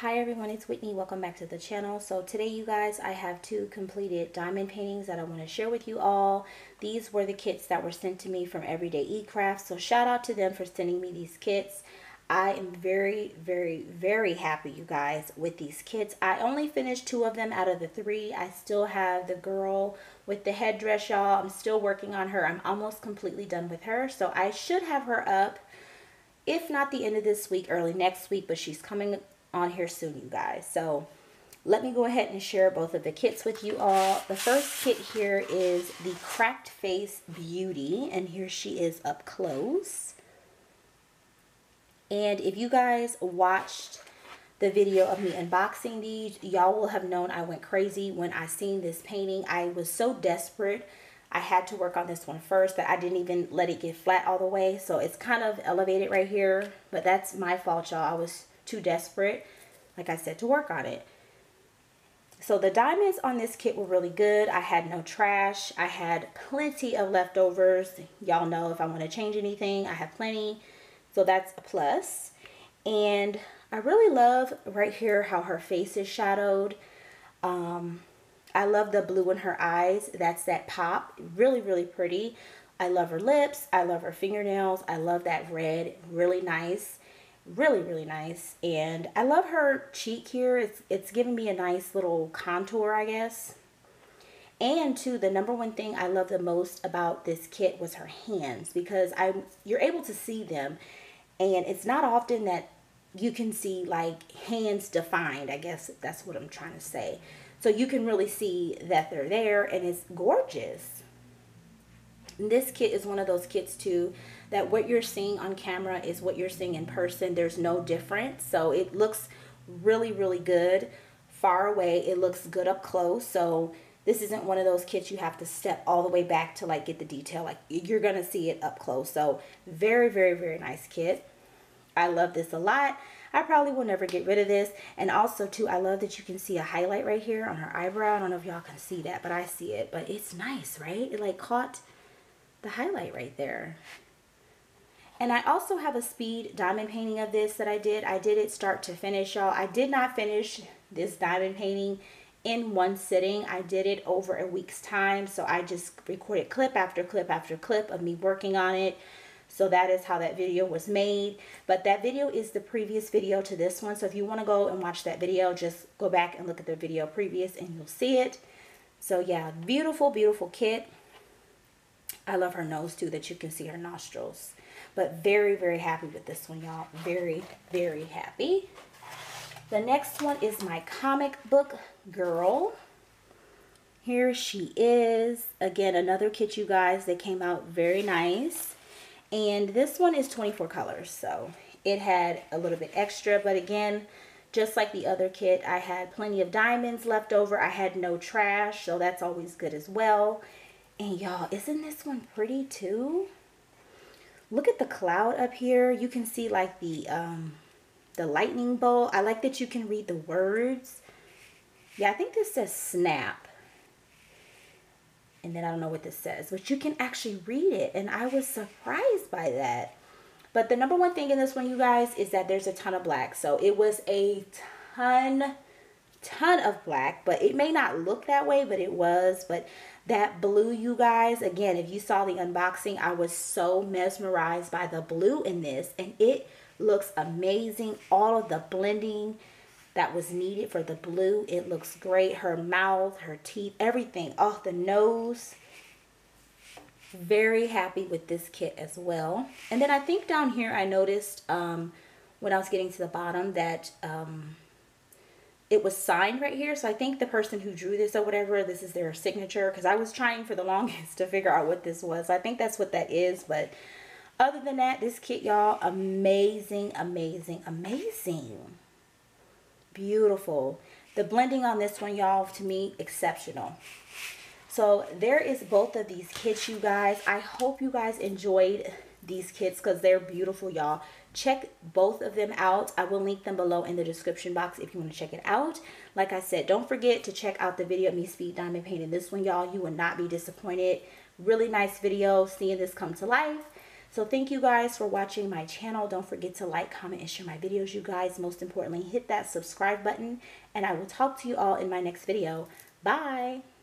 Hi everyone, it's Whitney. Welcome back to the channel. So today you guys, I have two completed diamond paintings that I want to share with you all. These were the kits that were sent to me from Everyday E-Craft. So shout out to them for sending me these kits. I am very, very, very happy, you guys, with these kits. I only finished two of them out of the three. I still have the girl with the headdress, y'all. I'm still working on her. I'm almost completely done with her. So I should have her up, if not the end of this week, early next week. But she's coming on here soon, you guys. So let me go ahead and share both of the kits with you all. The first kit here is the Cracked Face Beauty, and here she is up close. And if you guys watched the video of me unboxing these, y'all will have known I went crazy when I seen this painting. I was so desperate. I had to work on this one first that I didn't even let it get flat all the way. So it's kind of elevated right here, but that's my fault, y'all. I was too desperate, like I said, to work on it. So the diamonds on this kit were really good. I had no trash. I had plenty of leftovers. Y'all know if I want to change anything, I have plenty. So that's a plus. And I really love right here how her face is shadowed. Um, I love the blue in her eyes. That's that pop. Really, really pretty. I love her lips. I love her fingernails. I love that red. Really nice really really nice and I love her cheek here. It's it's giving me a nice little contour I guess. And too the number one thing I love the most about this kit was her hands because I you're able to see them and it's not often that you can see like hands defined I guess that's what I'm trying to say. So you can really see that they're there and it's gorgeous this kit is one of those kits too that what you're seeing on camera is what you're seeing in person. There's no difference. So it looks really, really good far away. It looks good up close. So this isn't one of those kits you have to step all the way back to like get the detail. Like you're going to see it up close. So very, very, very nice kit. I love this a lot. I probably will never get rid of this. And also too, I love that you can see a highlight right here on her eyebrow. I don't know if y'all can see that, but I see it. But it's nice, right? It like caught the highlight right there. And I also have a speed diamond painting of this that I did. I did it start to finish, y'all. I did not finish this diamond painting in one sitting. I did it over a week's time. So I just recorded clip after clip after clip of me working on it. So that is how that video was made. But that video is the previous video to this one. So if you want to go and watch that video, just go back and look at the video previous and you'll see it. So yeah, beautiful, beautiful kit. I love her nose too, that you can see her nostrils. But very, very happy with this one, y'all. Very, very happy. The next one is my comic book girl. Here she is. Again, another kit, you guys. They came out very nice. And this one is 24 colors. So it had a little bit extra. But again, just like the other kit, I had plenty of diamonds left over. I had no trash. So that's always good as well. And y'all, isn't this one pretty too? Look at the cloud up here. You can see like the um, the lightning bolt. I like that you can read the words. Yeah, I think this says snap. And then I don't know what this says, but you can actually read it. And I was surprised by that. But the number one thing in this one, you guys, is that there's a ton of black. So it was a ton, ton of black, but it may not look that way, but it was. But that blue, you guys, again, if you saw the unboxing, I was so mesmerized by the blue in this. And it looks amazing. All of the blending that was needed for the blue. It looks great. Her mouth, her teeth, everything. Oh, the nose. Very happy with this kit as well. And then I think down here I noticed um, when I was getting to the bottom that... Um, it was signed right here. So I think the person who drew this or whatever, this is their signature. Because I was trying for the longest to figure out what this was. I think that's what that is. But other than that, this kit, y'all, amazing, amazing, amazing. Beautiful. The blending on this one, y'all, to me, exceptional. So there is both of these kits, you guys. I hope you guys enjoyed these kits because they're beautiful, y'all. Check both of them out. I will link them below in the description box if you want to check it out. Like I said, don't forget to check out the video of me speed diamond painting this one, y'all. You will not be disappointed. Really nice video seeing this come to life. So thank you guys for watching my channel. Don't forget to like, comment, and share my videos, you guys. Most importantly, hit that subscribe button. And I will talk to you all in my next video. Bye.